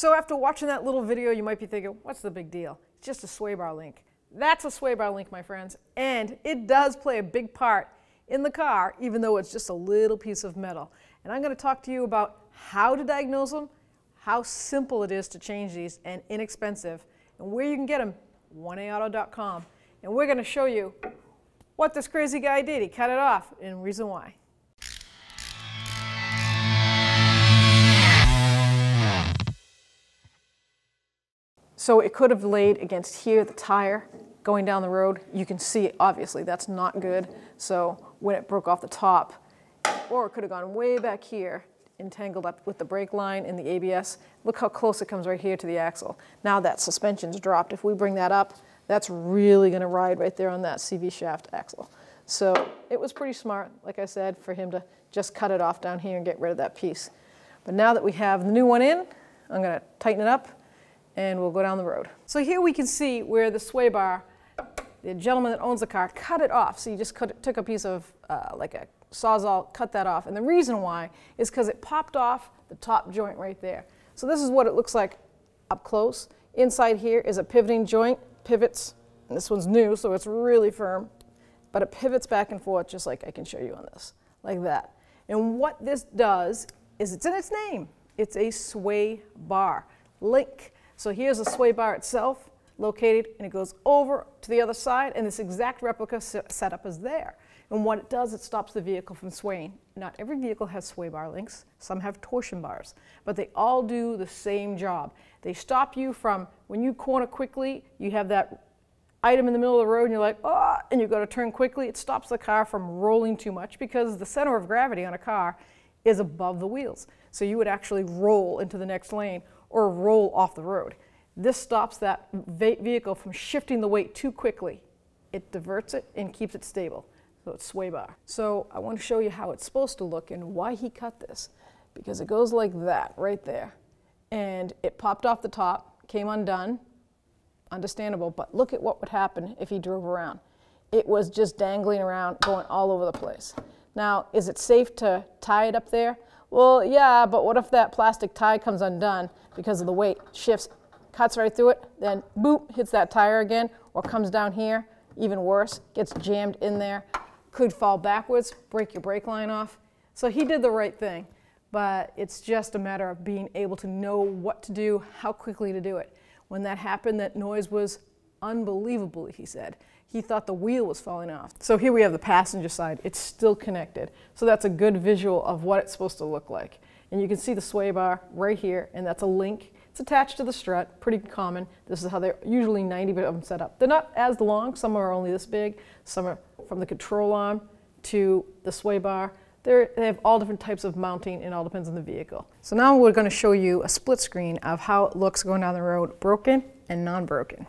So after watching that little video, you might be thinking, what's the big deal? It's just a sway bar link. That's a sway bar link, my friends, and it does play a big part in the car, even though it's just a little piece of metal. And I'm going to talk to you about how to diagnose them, how simple it is to change these, and inexpensive, and where you can get them, 1aauto.com. And we're going to show you what this crazy guy did. He cut it off, and reason why. So it could have laid against here, the tire, going down the road. You can see, obviously, that's not good. So when it broke off the top, or it could have gone way back here, entangled up with the brake line and the ABS. Look how close it comes right here to the axle. Now that suspension's dropped. If we bring that up, that's really gonna ride right there on that CV shaft axle. So it was pretty smart, like I said, for him to just cut it off down here and get rid of that piece. But now that we have the new one in, I'm gonna tighten it up and we'll go down the road. So here we can see where the sway bar, the gentleman that owns the car cut it off. So you just cut, took a piece of uh, like a sawzall, cut that off. And the reason why is because it popped off the top joint right there. So this is what it looks like up close. Inside here is a pivoting joint, pivots, and this one's new, so it's really firm, but it pivots back and forth just like I can show you on this, like that. And what this does is it's in its name. It's a sway bar link. So here's the sway bar itself located and it goes over to the other side and this exact replica setup is there. And what it does, it stops the vehicle from swaying. Not every vehicle has sway bar links. Some have torsion bars, but they all do the same job. They stop you from, when you corner quickly, you have that item in the middle of the road and you're like, oh, and you've got to turn quickly. It stops the car from rolling too much because the center of gravity on a car is above the wheels. So you would actually roll into the next lane or roll off the road. This stops that vehicle from shifting the weight too quickly. It diverts it and keeps it stable. So it's sway bar. So I want to show you how it's supposed to look and why he cut this. Because it goes like that right there. And it popped off the top, came undone, understandable, but look at what would happen if he drove around. It was just dangling around, going all over the place. Now, is it safe to tie it up there? Well, yeah, but what if that plastic tie comes undone because of the weight, shifts, cuts right through it, then boop, hits that tire again, or comes down here, even worse, gets jammed in there, could fall backwards, break your brake line off. So he did the right thing, but it's just a matter of being able to know what to do, how quickly to do it. When that happened, that noise was unbelievable, he said. He thought the wheel was falling off. So here we have the passenger side. It's still connected. So that's a good visual of what it's supposed to look like. And you can see the sway bar right here, and that's a link. It's attached to the strut, pretty common. This is how they're usually 90 of them set up. They're not as long, some are only this big, some are from the control arm to the sway bar. They're, they have all different types of mounting and all depends on the vehicle. So now we're going to show you a split screen of how it looks going down the road, broken and non-broken.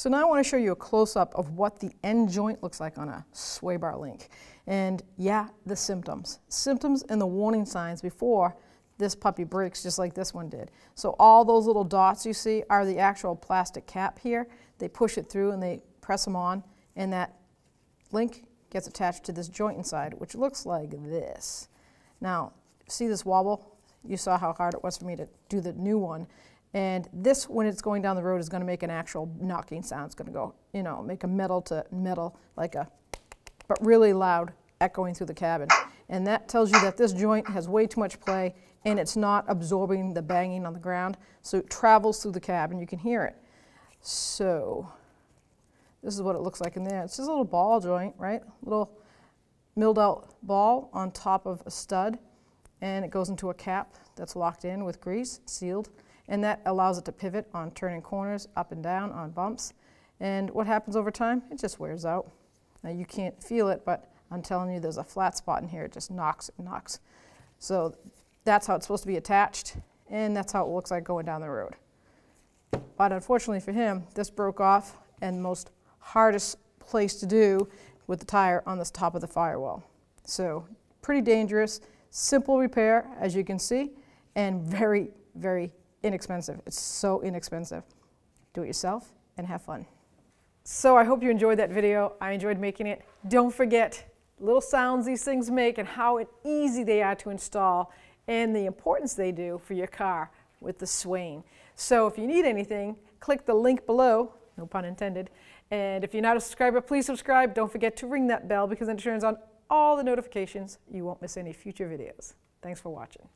So now I want to show you a close-up of what the end joint looks like on a sway bar link. And yeah, the symptoms. Symptoms and the warning signs before this puppy breaks just like this one did. So all those little dots you see are the actual plastic cap here. They push it through and they press them on and that link gets attached to this joint inside which looks like this. Now see this wobble? You saw how hard it was for me to do the new one. And this, when it's going down the road, is going to make an actual knocking sound. It's going to go, you know, make a metal to metal, like a, but really loud, echoing through the cabin. And that tells you that this joint has way too much play and it's not absorbing the banging on the ground. So it travels through the cabin. You can hear it. So this is what it looks like in there. It's just a little ball joint, right? Little milled out ball on top of a stud. And it goes into a cap that's locked in with grease, sealed and that allows it to pivot on turning corners, up and down, on bumps. And what happens over time? It just wears out. Now you can't feel it, but I'm telling you, there's a flat spot in here. It just knocks and knocks. So that's how it's supposed to be attached, and that's how it looks like going down the road. But unfortunately for him, this broke off, and most hardest place to do with the tire on the top of the firewall. So pretty dangerous, simple repair, as you can see, and very, very inexpensive. It's so inexpensive. Do it yourself and have fun. So I hope you enjoyed that video. I enjoyed making it. Don't forget little sounds these things make and how easy they are to install and the importance they do for your car with the Swain. So if you need anything, click the link below, no pun intended. And if you're not a subscriber, please subscribe. Don't forget to ring that bell because it turns on all the notifications. You won't miss any future videos. Thanks for watching.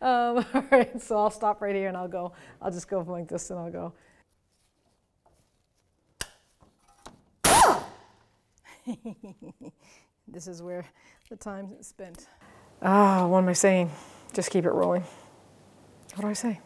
Um, all right, so I'll stop right here and I'll go, I'll just go like this and I'll go. this is where the time is spent. Ah, what am I saying? Just keep it rolling. What do I say?